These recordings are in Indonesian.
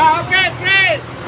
Ah, okay, please.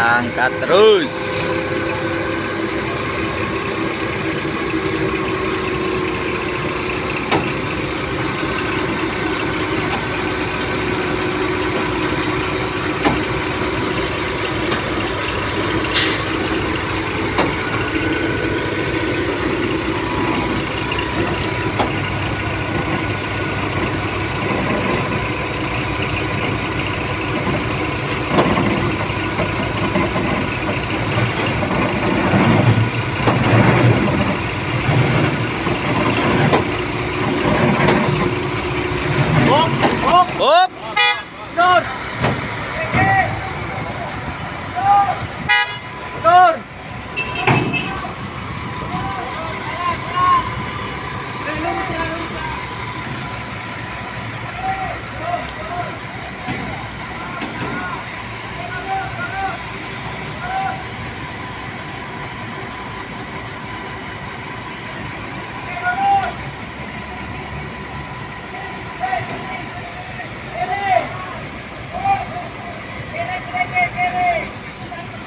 Angkat terus. Op!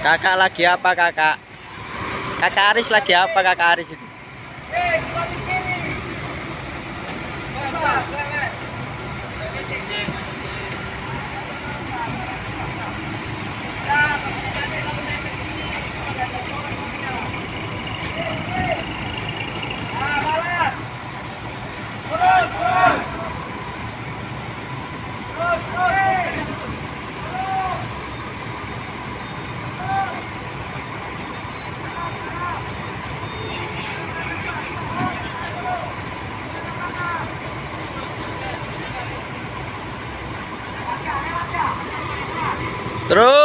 Kakak lagi apa kakak? Kakak Aris lagi apa kakak Aris itu? otro.